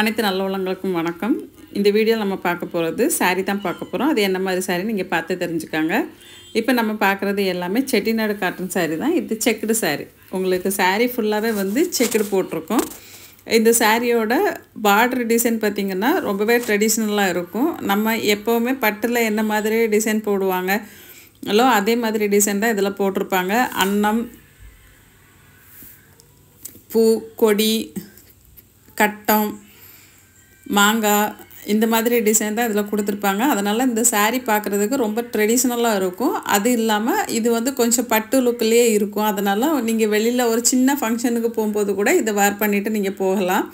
அனைத்து நல்ல உள்ளங்களுக்கும் வணக்கம். இந்த வீடியோ நம்ம பார்க்க போகிறது சாரீ தான் பார்க்க போகிறோம் அது என்ன மாதிரி சாரீ நீங்கள் பார்த்து தெரிஞ்சுக்காங்க. இப்போ நம்ம பார்க்குறது எல்லாமே செட்டிநாடு காட்டன் சாரீ தான். இது செக்குடு சாரீ உங்களுக்கு சாரீ ஃபுல்லாகவே வந்து செக்குடு போட்டிருக்கோம். இந்த சாரியோட பார்டர் டிசைன் பார்த்திங்கன்னா ரொம்பவே ட்ரெடிஷ்னலாக இருக்கும். நம்ம எப்போவுமே பட்டில் என்ன மாதிரி டிசைன் போடுவாங்க? அல்லோ அதே மாதிரி டிசைன் தான் இதில் போட்டிருப்பாங்க. அன்னம் பூ கொடி கட்டம் மாங்காய் இந்த மாதிரி டிசைன் தான் இதில் கொடுத்துருப்பாங்க. அதனால் இந்த சாரீ பார்க்குறதுக்கு ரொம்ப ட்ரெடிஷ்னலாக இருக்கும். அது இல்லாமல் இது வந்து கொஞ்சம் பட்டு லுக்கிலேயே இருக்கும். அதனால் நீங்கள் வெளியில் ஒரு சின்ன ஃபங்க்ஷனுக்கு போகும்போது கூட இதை வேர் பண்ணிவிட்டு நீங்கள் போகலாம்.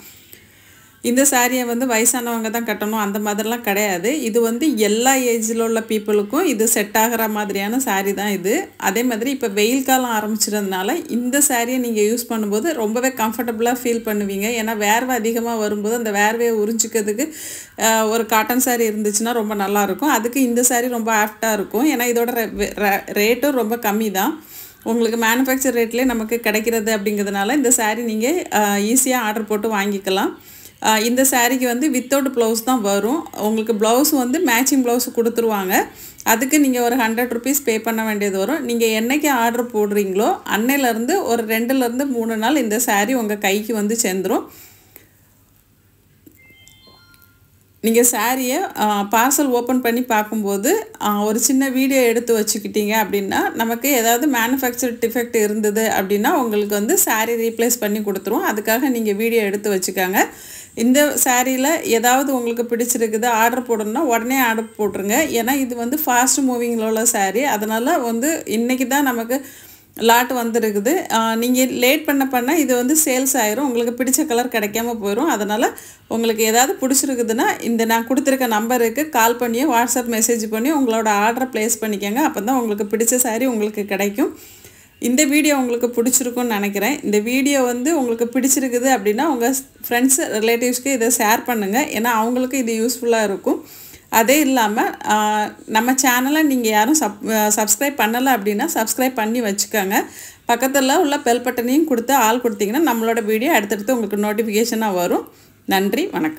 இந்த சாரியை வந்து வயசானவங்க தான் கட்டணும். அந்த மாதிரிலாம் கிடையாது. இது வந்து எல்லா ஏஜில் உள்ள பீப்புளுக்கும் இது செட் ஆகிற மாதிரியான saree தான் இது. அதே மாதிரி இப்போ வெயில் காலம் ஆரம்பிச்சிருந்தனால இந்த சாரியை நீங்கள் யூஸ் பண்ணும்போது ரொம்பவே கம்ஃபர்டபுளாக ஃபீல் பண்ணுவீங்க. ஏன்னா வேர்வை அதிகமாக வரும்போது அந்த வேர்வையை உறிஞ்சிக்கிறதுக்கு ஒரு காட்டன் saree இருந்துச்சுன்னா ரொம்ப நல்லாயிருக்கும் அதுக்கு இந்த saree ரொம்ப ஆப்டாக இருக்கும். ஏன்னா இதோட ரேட்டும் ரொம்ப கம்மி தான். உங்களுக்கு மேனுஃபேக்சர் ரேட்லேயே நமக்கு கிடைக்கிறது அப்படிங்கிறதுனால இந்த சாரீ நீங்கள் ஈஸியாக ஆர்டர் போட்டு வாங்கிக்கலாம். இந்த சாரீக்கு வந்து வித்தவுட் ப்ளவுஸ் தான் வரும். உங்களுக்கு ப்ளவுஸ் வந்து மேட்சிங் ப்ளவுஸ் கொடுத்துருவாங்க. அதுக்கு நீங்கள் ஒரு ஹண்ட்ரட் ருபீஸ் பே பண்ண வேண்டியது வரும். நீங்கள் என்னைக்கு ஆர்டர் போடுறீங்களோ அன்னையிலேருந்து ஒரு ரெண்டுலேருந்து மூணு நாள் இந்த சாரீ உங்கள் கைக்கு வந்து சேர்ந்துரும். நீங்கள் சாரியை பார்சல் ஓப்பன் பண்ணி பார்க்கும்போது ஒரு சின்ன வீடியோ எடுத்து வச்சுக்கிட்டீங்க அப்படின்னா நமக்கு ஏதாவது மேனுஃபேக்சர் டிஃபெக்ட் இருந்தது அப்படின்னா உங்களுக்கு வந்து சாரீ ரீப்ளேஸ் பண்ணி கொடுத்துரும். அதுக்காக நீங்கள் வீடியோ எடுத்து வச்சுக்காங்க. இந்த சாரியில் ஏதாவது உங்களுக்கு பிடிச்சிருக்குது ஆர்டர் போடணும்னா உடனே ஆர்டர் போட்டுருங்க. ஏன்னா இது வந்து ஃபாஸ்ட் மூவிங்கில் உள்ள சாரீ அதனால் வந்து இன்றைக்கி தான் நமக்கு லாட் வந்துருக்குது. நீங்கள் லேட் பண்ண பண்ண இது வந்து சேல்ஸ் ஆயிரும். உங்களுக்கு பிடிச்ச கலர் கிடைக்காம போயிடும் அதனால் உங்களுக்கு ஏதாவது பிடிச்சிருக்குதுன்னா இந்த நான் கொடுத்துருக்க நம்பருக்கு கால் பண்ணியோ வாட்ஸ்அப் மெசேஜ் பண்ணி உங்களோட ஆர்டரை ப்ளேஸ் பண்ணிக்கோங்க. அப்போ தான் உங்களுக்கு பிடிச்ச சாரீ உங்களுக்கு கிடைக்கும். இந்த வீடியோ உங்களுக்கு பிடிச்சிருக்கும்னு நினைக்கிறேன். இந்த வீடியோ வந்து உங்களுக்கு பிடிச்சிருக்குது அப்படின்னா உங்கள் ஃப்ரெண்ட்ஸ் ரிலேட்டிவ்ஸ்க்கு இதை ஷேர் பண்ணுங்கள் ஏன்னா அவங்களுக்கு இது யூஸ்ஃபுல்லாக இருக்கும். அதே இல்லாமல் நம்ம சேனலை நீங்கள் யாரும் சப் சப்ஸ்கிரைப் பண்ணலை அப்படின்னா சப்ஸ்கிரைப் பண்ணி வச்சுக்கோங்க. பக்கத்தில் உள்ள பெல் பட்டனையும் கொடுத்து ஆள் கொடுத்தீங்கன்னா நம்மளோட வீடியோ அடுத்தடுத்து உங்களுக்கு நோட்டிஃபிகேஷனாக வரும். நன்றி வணக்கம்.